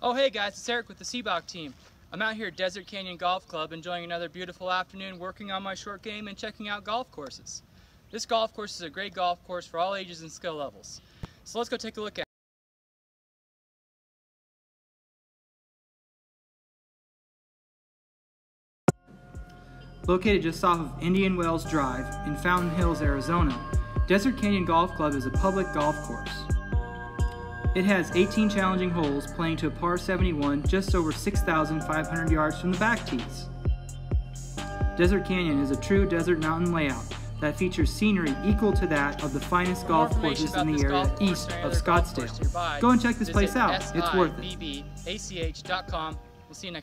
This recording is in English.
Oh hey guys, it's Eric with the Sibbach team. I'm out here at Desert Canyon Golf Club enjoying another beautiful afternoon working on my short game and checking out golf courses. This golf course is a great golf course for all ages and skill levels. So let's go take a look at it. Located just off of Indian Wells Drive in Fountain Hills, Arizona, Desert Canyon Golf Club is a public golf course. It has 18 challenging holes playing to a par 71 just over 6,500 yards from the back tees. Desert Canyon is a true desert mountain layout that features scenery equal to that of the finest golf courses in the area east of Scottsdale. Go and check this place out. It's worth it. We'll see you next